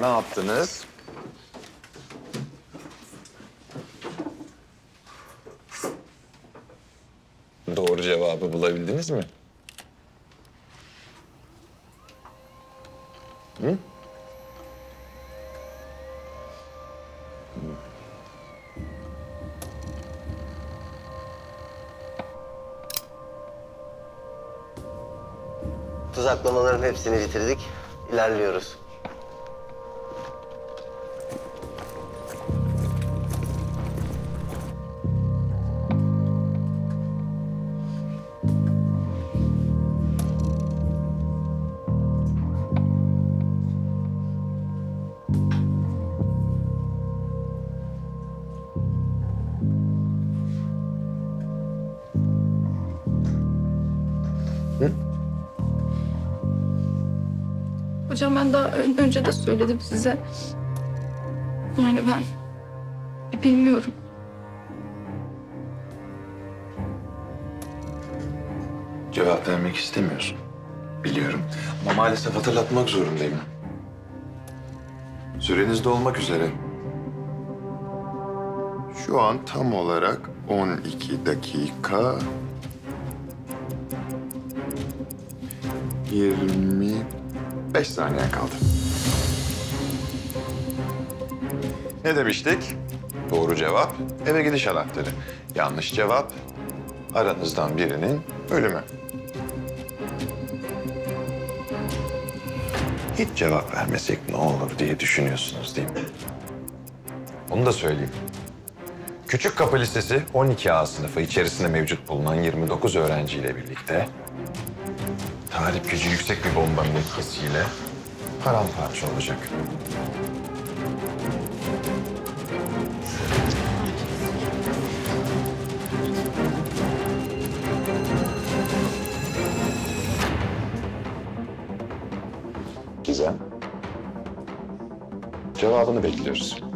Ne yaptınız? Doğru cevabı bulabildiniz mi? Hı? Tuzaklamaların hepsini bitirdik. İlerliyoruz. Hocam ben daha ön- önce de söyledim size. Yani ben bilmiyorum. Cevap vermek istemiyorsun. Biliyorum. Ama maalesef hatırlatmak zorundayım. Süreniz dolmak üzere. Şu an tam olarak 12 dakika 25 saniye kaldı. Ne demiştik? Doğru cevap eve gidiş anahtarı. Yanlış cevap aranızdan birinin ölümü. Hiç cevap vermesek ne olur diye düşünüyorsunuz değil mi? Onu da söyleyeyim. Küçük Kapı Lisesi 12A sınıfı içerisinde mevcut bulunan 29 öğrenciyle birlikte tahrip gücü yüksek bir bombanın etkisiyle paramparça olacak. Gizem. Cevabını bekliyoruz.